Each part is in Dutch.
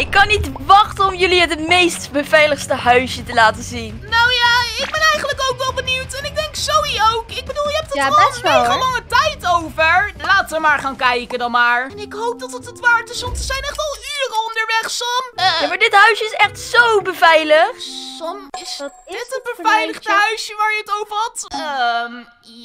Ik kan niet wachten om jullie het meest beveiligste huisje te laten zien. Nou ja, ik ben eigenlijk ook wel benieuwd. En ik denk Zoe ook. Ik bedoel, je hebt het Ja, al best een wel, mega hoor. lange tijd over. Laten we maar gaan kijken dan maar. En ik hoop dat het het waard is, want we zijn echt al uren onderweg, Sam. Eh, Ja, maar dit huisje is echt zo beveiligd. Sam, is Wat is dit het beveiligde huisje? huisje waar je het over had? Ehm,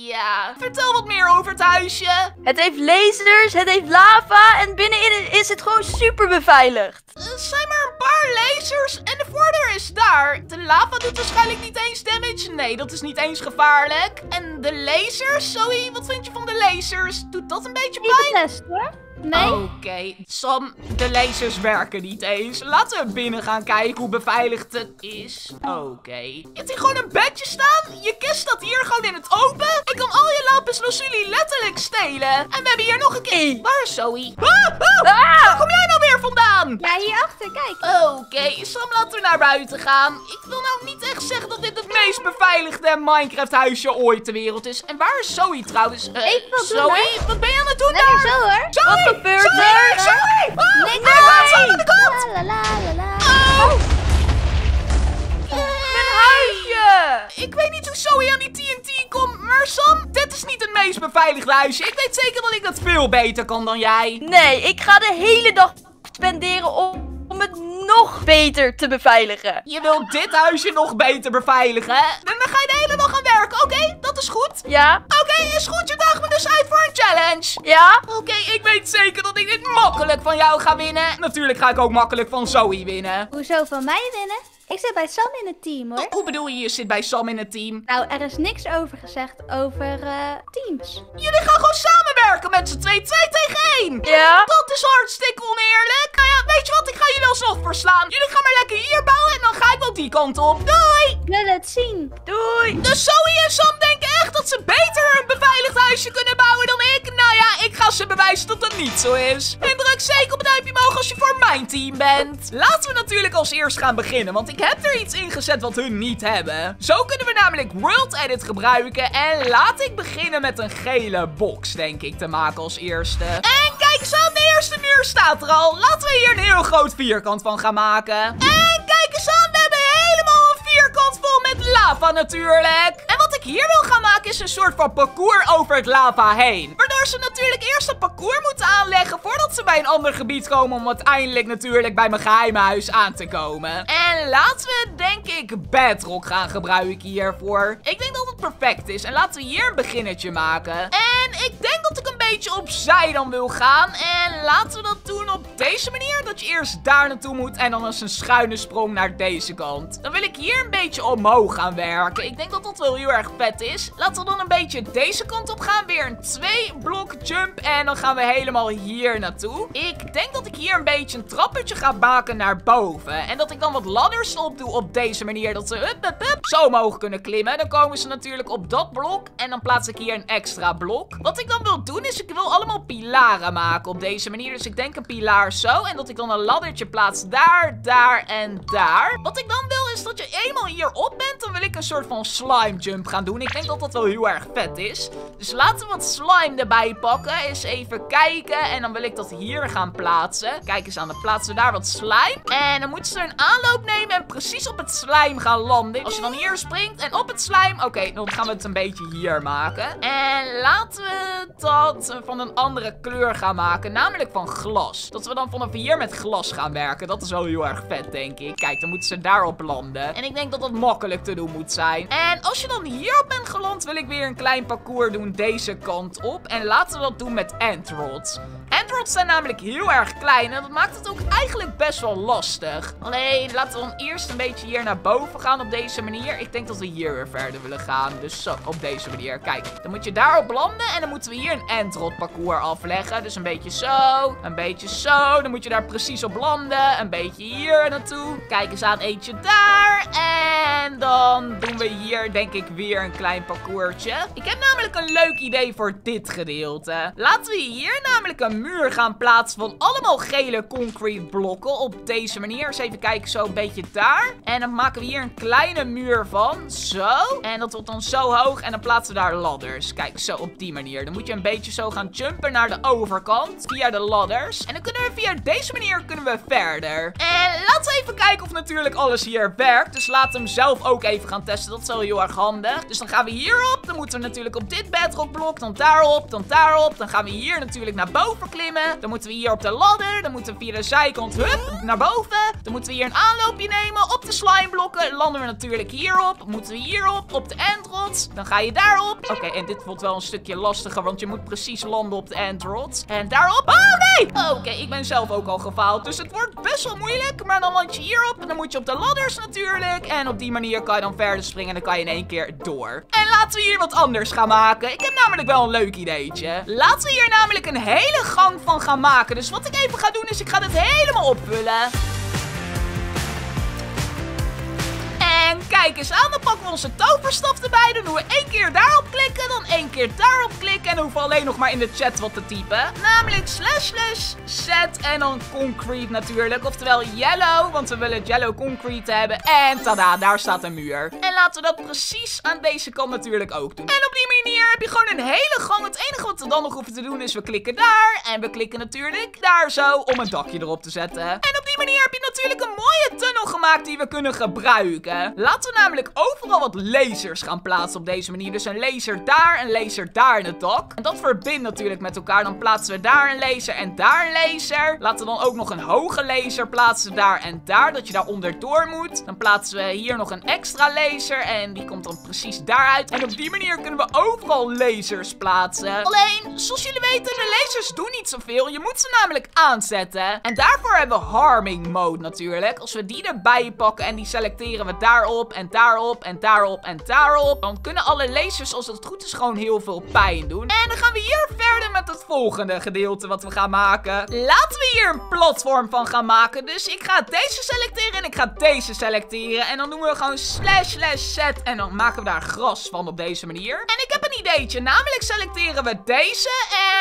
ja. Vertel wat meer over het huisje. Het heeft lasers, het heeft lava en binnenin is het gewoon super beveiligd. Er zijn maar een paar lasers en de voordeur is daar. De lava doet waarschijnlijk niet eens damage. Nee, dat is niet eens gevaarlijk. En de lasers, Zoe, wat vind je van de lasers? Doet dat een beetje pijn? getest hoor. Nee. Oké, Sam, de lasers werken niet eens. Laten we binnen gaan kijken hoe beveiligd het is. Oké. Je hebt hier gewoon een bedje staan. Je kist staat hier gewoon in het open. Ik kan al je lapis lazuli letterlijk stelen. En we hebben hier nog een kist. Waar is Zoe? Ah, ah, Waar kom jij nou weer vandaan? Ja, hierachter, kijk. Oké, Sam, laten we naar buiten gaan. Ik wil nou niet echt zeggen dat dit het meest beveiligde Minecraft-huisje ooit ter wereld is. En waar is Zoe trouwens? Eh, Ik wil doen, Zoe, wat ben je aan Nee, daar? zo hoor. Zoe, Wat gebeurt er? Zoe! Oh, Nee, nee, laat Sam aan de kant! La la la la. Oh, Mijn huisje! ik weet niet hoe Zoe aan die TNT komt, maar Sam, dit is niet het meest beveiligde huisje. Ik weet zeker dat ik dat veel beter kan dan jij. Nee, ik ga de hele dag spenderen om, om het nog beter te beveiligen. Je wilt dit huisje nog beter beveiligen? En dan ga je de hele dag gaan werken, oké? Dat is goed. Ja? Oké, is goed. Je daagt me dus uit voor een challenge. Ja? Oké, ik weet zeker dat ik dit makkelijk van jou ga winnen. Natuurlijk ga ik ook makkelijk van Zoe winnen. Hoezo van mij winnen? Ik zit bij Sam in het team hoor. Hoe bedoel je, je zit bij Sam in het team? Nou, er is niks over gezegd over eh, teams. Jullie gaan gewoon samenwerken met z'n twee, twee tegen één. Ja? Dat is hartstikke oneerlijk. Nou ja, weet je wat? Ik ga jullie alsnog verslaan. Jullie gaan maar lekker hier bouwen en dan ga ik wel die kant op. Doei! Ik wil het zien. Doei! Dus Zoe en Sam dat ze beter een beveiligd huisje kunnen bouwen dan ik? Nou ja, ik ga ze bewijzen dat dat niet zo is. En druk zeker op het duimpje omhoog als je voor mijn team bent. Laten we natuurlijk als eerst gaan beginnen, want ik heb er iets ingezet wat hun niet hebben. Zo kunnen we namelijk World Edit gebruiken. En laat ik beginnen met een gele box, denk ik, te maken als eerste. En kijk eens aan, de eerste muur staat er al. Laten we hier een heel groot vierkant van gaan maken. En kijk eens aan, we hebben helemaal een vierkant vol met lava natuurlijk. En wat ik hier wil gaan maken is een soort van parcours over het lava heen. Waardoor ze natuurlijk eerst een parcours moeten aanleggen voordat ze bij een ander gebied komen om uiteindelijk natuurlijk bij mijn geheime huis aan te komen. En laten we denk ik bedrock gaan gebruiken hiervoor. Ik denk dat het perfect is. En laten we hier een beginnetje maken. En ik denk dat ik een beetje opzij dan wil gaan. En laten we dat doen op deze manier. Dat je eerst daar naartoe moet en dan eens een schuine sprong naar deze kant. Dan wil ik hier een beetje omhoog gaan werken. Ik denk dat dat wel heel erg vet is. Laten we dan een beetje deze kant op gaan. Weer een twee blok jump. En dan gaan we helemaal hier naartoe. Ik denk dat ik hier een beetje een trappetje ga maken naar boven. En dat ik dan wat ladders op doe op deze manier. Dat ze hup, hup, zo omhoog kunnen klimmen. Dan komen ze natuurlijk op dat blok. En dan plaats ik hier een extra blok. Wat ik dan wil doen is ik wil allemaal pilaren maken op deze manier. Dus ik denk een pilaar zo. En dat ik dan een laddertje plaats daar, daar en daar. Wat ik dan dat je eenmaal hierop bent. Dan wil ik een soort van slime jump gaan doen. Ik denk dat dat wel heel erg vet is. Dus laten we wat slime erbij pakken. Eens even kijken. En dan wil ik dat hier gaan plaatsen. Kijk eens aan, dan plaatsen we daar wat slime. En dan moeten ze een aanloop nemen en precies op het slime gaan landen. Als je dan hier springt en op het slime... Oké, dan gaan we het een beetje hier maken. En laten we dat van een andere kleur gaan maken. Namelijk van glas. Dat we dan vanaf hier met glas gaan werken. Dat is wel heel erg vet, denk ik. Kijk, dan moeten ze daarop landen. En ik denk dat dat makkelijk te doen moet zijn. En als je dan hierop bent geland, wil ik weer een klein parcours doen deze kant op. En laten we dat doen met entrods. Entrods zijn namelijk heel erg klein en dat maakt het ook eigenlijk best wel lastig. Alleen, laten we dan eerst een beetje hier naar boven gaan op deze manier. Ik denk dat we hier weer verder willen gaan. Dus zo, op deze manier. Kijk, dan moet je daarop landen en dan moeten we hier een Entrod parcours afleggen. Dus een beetje zo, een beetje zo. Dan moet je daar precies op landen. Een beetje hier naartoe. Kijk eens aan, eentje daar. En dan doen we hier denk ik weer een klein parcoursje. Ik heb namelijk een leuk idee voor dit gedeelte. Laten we hier namelijk een muur gaan plaatsen van allemaal gele concrete blokken op deze manier. Eens even kijken, zo een beetje daar. En dan maken we hier een kleine muur van. Zo. En dat wordt dan zo hoog en dan plaatsen we daar ladders. Kijk, zo op die manier. Dan moet je een beetje zo gaan jumpen naar de overkant via de ladders. En dan kunnen we via deze manier kunnen we verder. En laten we even kijken of natuurlijk alles hier werkt. Dus laten we hem zelf ook even gaan testen. Dat is wel heel erg handig. Dus dan gaan we hierop. Dan moeten we natuurlijk op dit bedrock blok. Dan daarop. Dan daarop. Dan gaan we hier natuurlijk naar boven Dan moeten we hier op de ladder. Dan moeten we via de zijkant hup naar boven. Dan moeten we hier een aanloopje nemen slimeblokken. Landen we natuurlijk hierop. Moeten we hierop. Op de endrods. Dan ga je daarop. Oké, en dit wordt wel een stukje lastiger. Want je moet precies landen op de endrods. En daarop. Oh nee! Oké, ik ben zelf ook al gefaald. Dus het wordt best wel moeilijk. Maar dan land je hierop. En dan moet je op de ladders natuurlijk. En op die manier kan je dan verder springen. En dan kan je in één keer door. En laten we hier wat anders gaan maken. Ik heb namelijk wel een leuk ideetje. Laten we hier namelijk een hele gang van gaan maken. Dus wat ik even ga doen is ik ga dit helemaal opvullen. En kijk eens aan, dan pakken we onze toverstaf erbij. Dan doen we één keer daarop klikken, één keer daarop klikken. En hoeven alleen nog maar in de chat wat te typen. Namelijk slash set en dan concrete natuurlijk. Oftewel yellow, want we willen yellow concrete hebben. En tada, daar staat een muur. En laten we dat precies aan deze kant natuurlijk ook doen. En op die manier heb je gewoon een hele gang. Het enige wat we dan nog hoeven te doen is we klikken daar. En we klikken natuurlijk daar zo om een dakje erop te zetten. En op die manier heb je natuurlijk een mooie tunnel gemaakt die we kunnen gebruiken. Laten we namelijk overal wat lasers gaan plaatsen op deze manier. Dus een laser daar, een laser daar in het dak. En dat verbindt natuurlijk met elkaar. Dan plaatsen we daar een laser en daar een laser. Laten we dan ook nog een hoge laser plaatsen daar en daar. Dat je daar onderdoor moet. Dan plaatsen we hier nog een extra laser. En die komt dan precies daaruit. En op die manier kunnen we overal lasers plaatsen. Alleen, zoals jullie weten, de lasers doen niet zoveel. Je moet ze namelijk aanzetten. En daarvoor hebben we harming mode natuurlijk. Als we die erbij pakken en die selecteren we daarop en daarop en daarop en daarop. Dan kunnen alle lasers, als het goed is, gewoon heel veel pijn doen. En dan gaan we hier verder met het volgende gedeelte wat we gaan maken. Laten we hier een platform van gaan maken. Dus ik ga deze selecteren en ik ga deze selecteren. En dan doen we gewoon slash slash set. En dan maken we daar gras van op deze manier. En ik heb een ideetje. Namelijk selecteren we deze.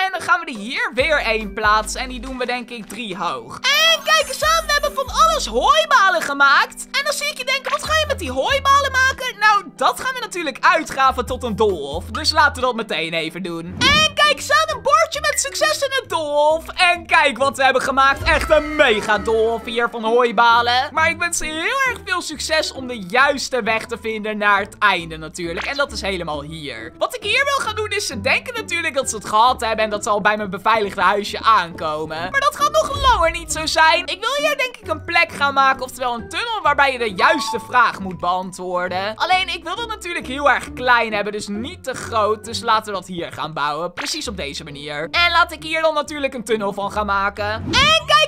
En dan gaan we er hier weer één plaatsen. En die doen we denk ik drie hoog. En kijk eens aan. We hebben van alles hooibalen gemaakt. En dan zie ik je denken, wat ga je met die hooibalen maken? Nou, dat gaan we natuurlijk uitgraven tot een doolhof. Dus laten we dat meteen even doen. En kijk aan. Een bordje met succes in het doolhof. En kijk wat we hebben gemaakt. Echt een mega doolhof hier van hooibalen. Maar ik wens je heel erg veel succes om de juiste weg te vinden naar het einde natuurlijk. En dat is helemaal hier. Wat ik hier wil gaan doen is ze denken natuurlijk dat ze het gehad hebben. En dat ze al bij mijn beveiligde huisje aankomen. Maar dat gaat nog langer niet zo zijn. Ik wil hier denk ik een plek gaan maken. Oftewel een tunnel waarbij je de juiste vraag moet beantwoorden. Alleen ik wil dat natuurlijk heel erg klein hebben. Dus niet te groot. Dus laten we dat hier gaan bouwen. Precies op deze manier. En laat ik hier dan natuurlijk een tunnel van gaan maken. En kijk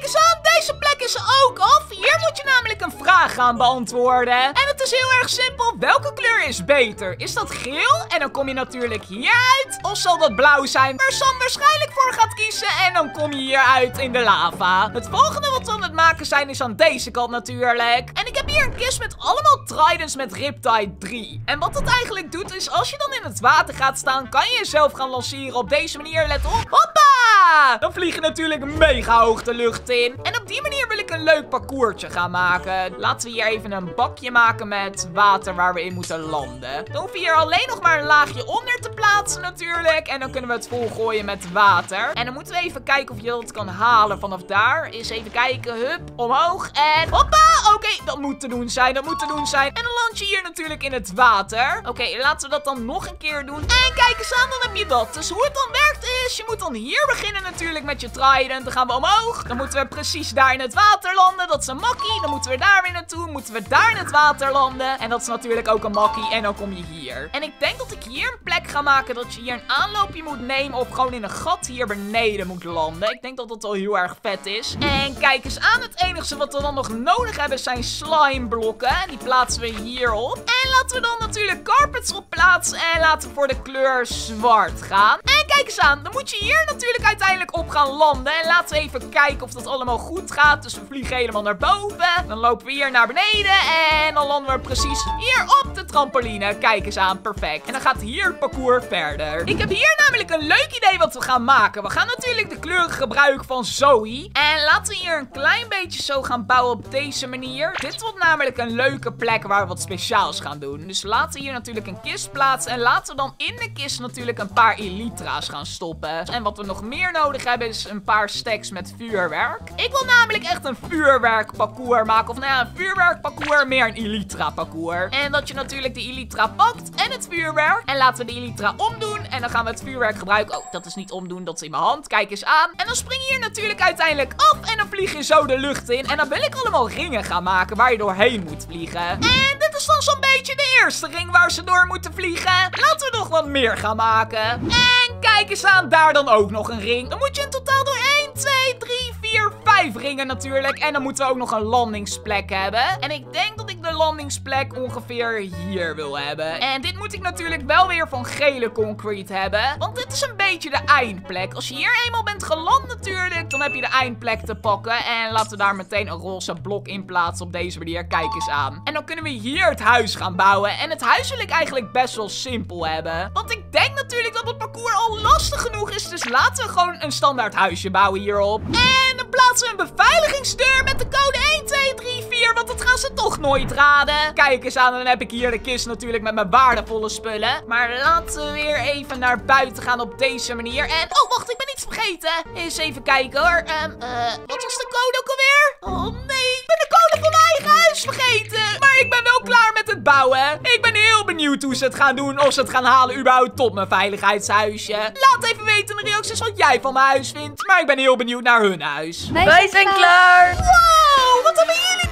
is ook af. Hier moet je namelijk een vraag gaan beantwoorden. En het is heel erg simpel. Welke kleur is beter? Is dat geel? En dan kom je natuurlijk hier uit. Of zal dat blauw zijn? Waar Sam waarschijnlijk voor gaat kiezen. En dan kom je hier uit in de lava. Het volgende wat we aan het maken zijn is aan deze kant natuurlijk. En ik heb hier een kist met allemaal tridents met Riptide 3. En wat dat eigenlijk doet is als je dan in het water gaat staan, kan je jezelf gaan lanceren op deze manier. Let op. Hoppa! Dan vlieg je natuurlijk mega hoog de lucht in. En op die manier wil ik een leuk parcoursje gaan maken. Laten we hier even een bakje maken met water waar we in moeten landen. Dan hoef je hier alleen nog maar een laagje onder te plaatsen natuurlijk. En dan kunnen we het volgooien met water. En dan moeten we even kijken of je dat kan halen vanaf daar. Eens even kijken. Hup, omhoog. En hoppa! Oké, dat moet doen zijn. Dat moet te doen zijn. En dan land je hier natuurlijk in het water. Oké, laten we dat dan nog een keer doen. En kijk eens aan, dan heb je dat. Dus hoe het dan werkt is, je moet dan hier beginnen natuurlijk met je trident. Dan gaan we omhoog. Dan moeten we precies daar in het water landen. Dat is een makkie. Dan moeten we daar weer naartoe. Moeten we daar in het water landen. En dat is natuurlijk ook een makkie. En dan kom je hier. En ik denk dat ik hier een plek ga maken dat je hier een aanloopje moet nemen. Of gewoon in een gat hier beneden moet landen. Ik denk dat dat wel heel erg vet is. En kijk eens aan. Het enige wat we dan nog nodig hebben zijn slime En die plaatsen we hierop. En laten we dan natuurlijk carpets op plaatsen. En laten we voor de kleur zwart gaan. En kijk eens aan. Dan moet je hier natuurlijk uiteindelijk op gaan landen. En laten we even kijken of dat allemaal goed gaat. Dus we vliegen helemaal naar boven. Dan lopen we hier naar beneden. En dan landen we precies hier op de trampoline. Kijk eens aan, perfect. En dan gaat hier het parcours verder. Ik heb hier namelijk een leuk idee wat we gaan maken. We gaan natuurlijk de kleuren gebruiken van Zoe. En laten we hier een klein beetje zo gaan bouwen op deze manier. Dit wordt namelijk een leuke plek waar we wat speciaals gaan doen. Dus laten we hier natuurlijk een kist plaatsen. En laten we dan in de kist natuurlijk een paar elytra's gaan stoppen. En wat we nog meer nodig hebben is een paar stacks met vuurwerk. Ik wil namelijk echt een vuurwerkparcours maken. Of nou ja, een vuurwerkparcours, meer een elytra parcours. En dat je natuurlijk de elytra pakt en het vuurwerk. En laten we de elytra omdoen. En dan gaan we het vuurwerk gebruiken. Oh, dat is niet omdoen, dat is in mijn hand. Kijk eens aan. En dan spring je hier natuurlijk uiteindelijk af. En dan vlieg je zo de lucht in. En dan wil ik allemaal ringen gaan maken waar je doorheen moet vliegen. En dit is dan zo'n beetje de eerste ring waar ze door moeten vliegen. Laten we nog wat meer gaan maken. En kijk eens aan, daar dan ook nog een ring. Dan moet je in totaal door 1, 2, 3, 4, 5 ringen natuurlijk. En dan moeten we ook nog een landingsplek hebben. En ik denk dat ik de landingsplek ongeveer hier wil hebben. En dit moet ik natuurlijk wel weer van gele concrete hebben. Want dit is een beetje de eindplek. Als je hier eenmaal bent geland natuurlijk, dan heb je de eindplek te pakken. En laten we daar meteen een roze blok in plaatsen op deze manier. Kijk eens aan. En dan kunnen we hier het huis gaan bouwen. En het huis wil ik eigenlijk best wel simpel hebben. Want ik denk natuurlijk dat het parcours al lastig genoeg is. Dus laten we gewoon een standaard huisje bouwen hierop. En dan plaatsen we een beveiligingsdeur met de code 1, 2, 3, 4. Want dat gaan ze toch nooit Kijk eens aan, dan heb ik hier de kist natuurlijk met mijn waardevolle spullen. Maar laten we weer even naar buiten gaan op deze manier. En, oh wacht, ik ben iets vergeten. Eens even kijken hoor. Ehm, eh, wat was de code ook alweer? Oh nee, ik ben de code van mijn eigen huis vergeten. Maar ik ben wel klaar met het bouwen. Ik ben heel benieuwd hoe ze het gaan doen. Of ze het gaan halen überhaupt tot mijn veiligheidshuisje. Laat even weten in de reacties wat jij van mijn huis vindt. Maar ik ben heel benieuwd naar hun huis. Wij zijn klaar. Wow, wat hebben jullie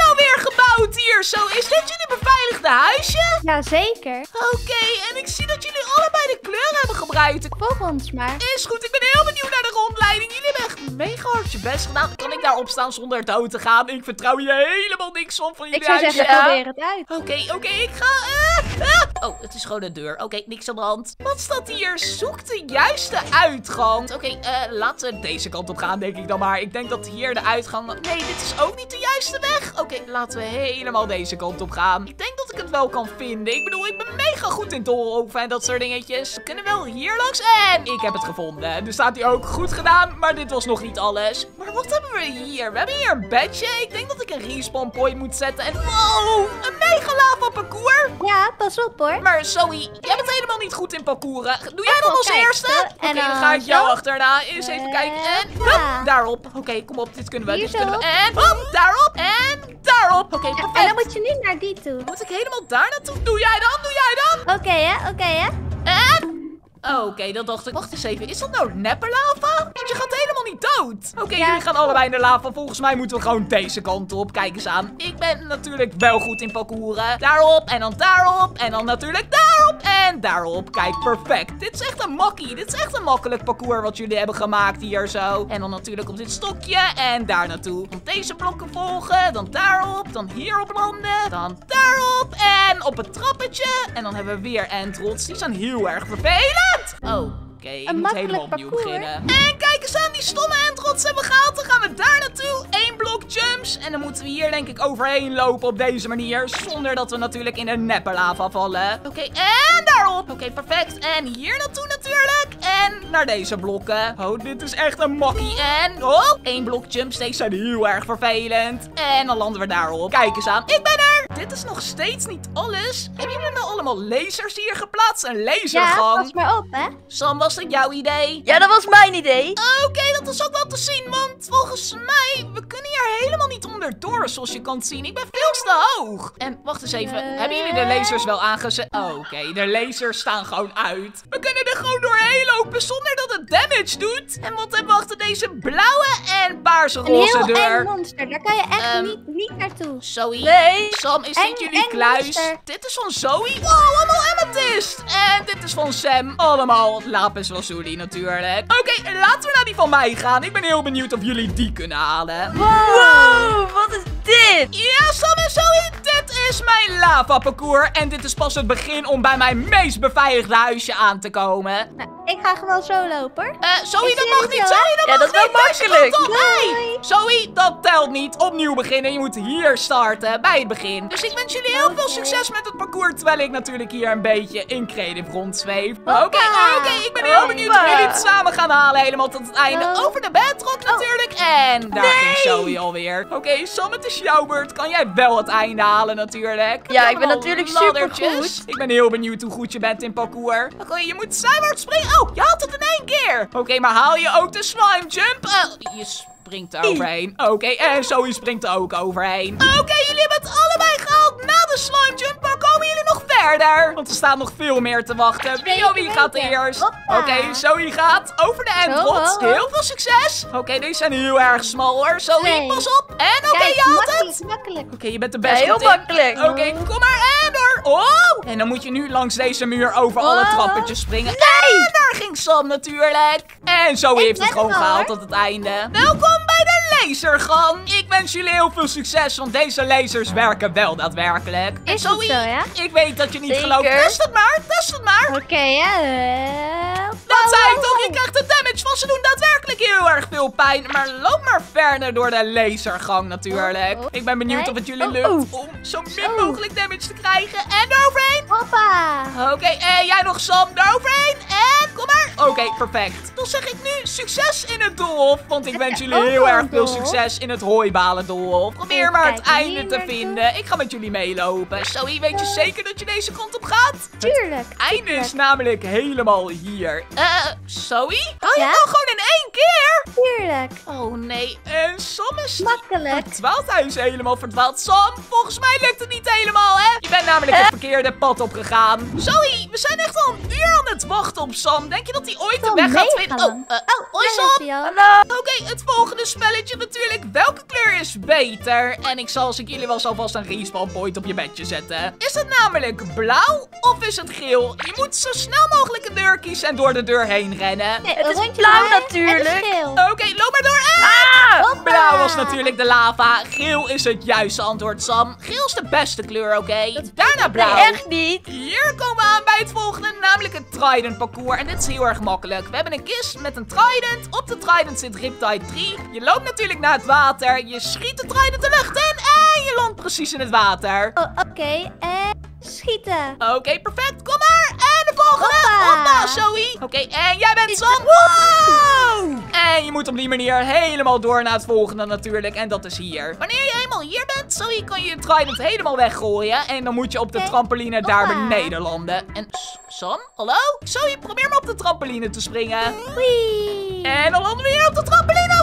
gebouwd hier zo? Is dit jullie beveiligde huisje? Jazeker. Oké, en ik zie dat jullie allebei de kleur hebben gebruikt. Volg ons maar. Is goed, ik ben heel benieuwd naar de rondleiding. Jullie hebben echt mega hard je best gedaan. Kan ik daarop staan zonder dood te gaan? Ik vertrouw je helemaal niks van van jullie Ik zou huisje. zeggen, Ja. probeer het uit. Oké, oké, ik ga... eh, ah. Oh, het is gewoon een deur. Oké, niks aan de hand. Wat staat hier? Zoek de juiste uitgang. Oké, eh, laten we deze kant op gaan, denk ik dan maar. Ik denk dat hier de uitgang... Nee, dit is ook niet de juiste weg. Oké, laten we helemaal deze kant op gaan. Ik denk dat ik het wel kan vinden. Ik bedoel, ik ben mega goed in doolhoven en dat soort dingetjes. We kunnen wel hier langs. En ik heb het gevonden. Dus staat hier ook goed gedaan, maar dit was nog niet alles. Maar wat hebben we hier? We hebben hier een bedje. Ik denk dat ik een respawn point moet zetten. En wow, een mega lava parcours. Ja, pas op hoor. Maar Zoe, jij bent helemaal niet goed in parcouren. Doe jij dan Oh, als kijk, eerste? Oké, En dan dan ga ik jou achterna. Eens even kijken. En hop, daarop. Oké, kom op. Dit kunnen we. Hier Dit kunnen we. En hop, daarop. En daarop. Oké, En dan perfect. moet je nu naar die toe. Moet ik helemaal daar naartoe? Doe jij dan? Doe jij dan? Oké hè, oké hè. En? Oh, Oké, dat dacht ik. Wacht eens even. Is dat nou nepperlava? Want je gaat helemaal niet dood. Oké, Ja. jullie gaan allebei in de lava. Volgens mij moeten we gewoon deze kant op. Kijk eens aan. Ik ben natuurlijk wel goed in parcouren. Daarop en dan daarop. En dan natuurlijk daarop en daarop. Kijk, perfect. Dit is echt een makkie. Dit is echt een makkelijk parcours wat jullie hebben gemaakt hier zo. En dan natuurlijk op dit stokje en daar naartoe. Dan deze blokken volgen. Dan daarop. Dan hierop landen. Dan daarop. En op het trappetje. En dan hebben we weer entrots. Die zijn heel erg vervelend. Oh. Oké, ik moet makkelijk helemaal opnieuw parcours. beginnen. En kijk eens aan, die stomme entrots hebben we gehaald. Dan gaan we daar naartoe. Eén blok jumps. En dan moeten we hier denk ik overheen lopen op deze manier. Zonder dat we natuurlijk in de neppe lava vallen. Oké, en daarop. Oké, perfect. En hier naartoe natuurlijk. En naar deze blokken. Oh, dit is echt een makkie. En, oh, één blok jumps. Deze zijn heel erg vervelend. En dan landen we daarop. Kijk eens aan. Ik ben. Dit is nog steeds niet alles. Hebben jullie nou allemaal lasers hier geplaatst? Een Ja, lasergang? pas maar op hè. Sam, was dat jouw idee? Ja, dat was mijn idee. Oké, dat is ook wel te zien, want volgens mij, we kunnen hier helemaal niet onderdoor, zoals je kan zien. Ik ben veel te hoog. En wacht eens even, Eh. hebben jullie de lasers wel aangezet? Oh, Oké, de lasers staan gewoon uit. We kunnen er gewoon doorheen lopen zonder dat het damage doet. En wat hebben we achter deze blauwe en paarse Een roze heel deur? eng monster. Daar kan je echt Ehm, niet, niet naartoe. Zoe. Nee. Sam, is Eng- dit jullie kluis? monster. Dit is van Zoe. Wow, allemaal amethyst. En dit is van Sam. Allemaal lapis lazuli natuurlijk. Oké, laten we naar die van mij gaan. Ik ben heel benieuwd of jullie die kunnen halen. Wow, wat is dit? Ja, Sam en Zoe, dit is mijn lava parcours. En dit is pas het begin om bij mijn meest beveiligde huisje aan te komen. Nou, ik ga gewoon zo lopen. hoor. Eh, Zoe, dat mag niet. Zoe, dat Ja, mag dat is wel niet. Deze makkelijk. kant op. Zoe, dat telt niet. Opnieuw beginnen. Je moet hier starten, bij het begin. Dus ik wens jullie heel veel Oké. succes met het parcours. Terwijl ik natuurlijk hier een beetje in creative rondzweef. Oké, Hoppa. oké. ik ben heel benieuwd hoe jullie het samen gaan halen. Helemaal tot het einde. Oh. Over de bedrock natuurlijk. En daar ging Zoe alweer. Oké, Sam, het is jouw beurt. Kan jij wel het einde halen natuurlijk? Ja, ik ben natuurlijk laddertjes. supergoed. Ik ben heel benieuwd hoe goed je bent in parcours. Oké, je moet zijwaarts springen. Oh, je had het in één keer. Oké, maar haal je ook de slime jump? Eh, je springt er overheen. Oké, en Zoe springt er ook overheen. Oké, jullie hebben het allebei verder? Want er staat nog veel meer te wachten. Wie, oh, wie gaat eerst? Oké, Zoe gaat over de endrot. Heel veel succes. Oké, deze zijn heel erg smal hoor. Zoe, Nee. pas op. En oké, Kijk, je het. makkelijk. Oké, je bent de Ja, beste. heel makkelijk. Oké, kom maar en door. Oh! En dan moet je nu langs deze muur over alle trappetjes springen. Nee! En daar ging Sam natuurlijk. En zo heeft het gewoon gehaald tot het einde. Welkom lasergang. Ik wens jullie heel veel succes, want deze lasers werken wel daadwerkelijk. Is Zoe, zo, ja? Ik weet dat je niet Zeker. gelooft. Test het maar, test het maar. Oké, ja. eh, Dat zei ik toch, je krijgt de damage van. Ze doen daadwerkelijk heel erg veel pijn. Maar loop maar verder door de lasergang natuurlijk. Oh, oh. Ik ben benieuwd Nee. of het jullie Oh, lukt oh. om zo min mogelijk damage te krijgen. En eroverheen. Hoppa. Oké, en jij nog Sam, eroverheen. Oké, perfect. Dan zeg ik nu succes in het doolhof. Want ik wens jullie heel erg veel succes in het hooibalen doolhof. Probeer maar het einde te vinden. Ik ga met jullie meelopen. Zoe, weet je zeker dat je deze kant op gaat? Tuurlijk. einde is namelijk helemaal hier. Eh, Zoe? Hou je Ja? nou gewoon in één keer? Tuurlijk. Oh nee, en Sam is Makkelijk. verdwaald. Hij is helemaal verdwaald. Sam, volgens mij lukt het niet helemaal, hè? Je bent namelijk het verkeerde pad opgegaan. Zoe, we zijn echt al een uur aan het wachten op Sam. Denk je dat hij ooit de weg gaat vinden? Oh, eh, hoi Sam. je al. Hallo. Oké, het volgende spelletje natuurlijk. Welke kleur is beter? En ik zal als ik jullie wel alvast een respawn point op je bedje zetten. Is het namelijk blauw of is het geel? Je moet zo snel mogelijk een deur kiezen en door de deur heen rennen. Nee, Het is blauw natuurlijk. het is geel. Oké, loop maar door. En... Ah! Hoppa. Blauw was natuurlijk de lava. Geel is het juiste antwoord, Sam. Geel is de beste kleur, oké? Daarna blauw. Nee, echt niet. Hier komen we aan bij het volgende, namelijk het Trident parcours. En dit is heel erg makkelijk. We hebben een kist met een Trident. Op de Trident zit Riptide 3. Je loopt natuurlijk naar het water. Je schiet de Trident de lucht in. En je landt precies in het water. Oh, oké. En schieten. Oké, perfect. Kom maar. En de volgende. Hoppa. Hoppa, Zoe. Oké, en jij bent Sam. Wow! En je moet op die manier helemaal door naar het volgende natuurlijk. En dat is hier. Wanneer je eenmaal hier bent, Zoe, kan je je trident helemaal weggooien. En dan moet je op de trampoline daar beneden landen. En Sam, hallo? Zoe, probeer maar op de trampoline te springen. Wee. En dan landen we hier op de trampoline.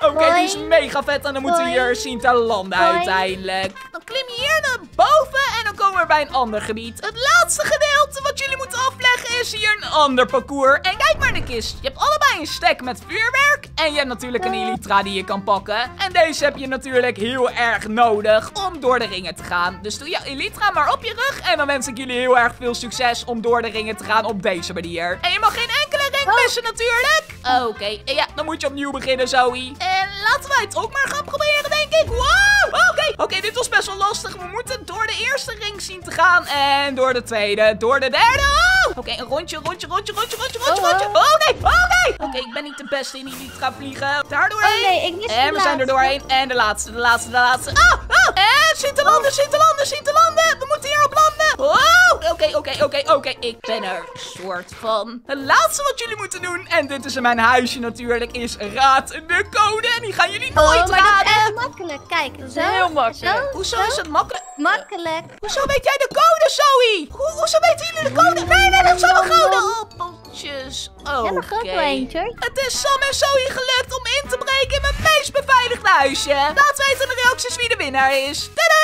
Oké, die is mega vet. En dan moeten we hier zien te landen Hoi. uiteindelijk. Dan klim je hier naar boven en dan komen we bij een ander gebied. Het laatste gedeelte wat jullie moeten afleggen is hier een ander parcours. En kijk maar in de kist. Je hebt allebei een stack met vuurwerk. En je hebt natuurlijk een elytra die je kan pakken. En deze heb je natuurlijk heel erg nodig om door de ringen te gaan. Dus doe je elytra maar op je rug. En dan wens ik jullie heel erg veel succes om door de ringen te gaan op deze manier. En je mag geen enkele missen natuurlijk. Oké, en ja, dan moet je opnieuw beginnen, Zoe. En laten wij het ook maar gaan proberen, denk ik. Wow! Oké, oké, dit was best wel lastig. We moeten door de eerste ring zien te gaan. En door de tweede, door de derde. Oh! Oké, een rondje, rondje, rondje, rondje, rondje, rondje, Oh, rondje. oh. Oh nee, oh nee! Oké, ik ben niet de beste in elytra vliegen. Daar doorheen. Oh nee, ik mis de En we zijn er doorheen. En de laatste, de laatste, de laatste. Ah, ah. En zien te landen, zien te landen, zien te landen. We moeten hierop landen. Wow. Oké, oké, oké, oké. Ik ben er soort van. Het laatste wat jullie moeten doen, en dit is in mijn huisje natuurlijk, is raad de code. En die gaan jullie Oh, nooit maar dat is raden. echt makkelijk. Kijk, zo. heel makkelijk. Zo, Hoezo zo. is het makkelijk? Makkelijk. Hoezo weet jij de code, Zoe? Hoe, hoezo weten jullie de code? Nee, nee, dat zijn gouden appeltjes. Oké. Ja, nog ook wel eentje. Het is Sam en Zoe gelukt om in te breken in mijn meest beveiligde huisje. Laat weten in de reacties wie de winnaar is. Tada!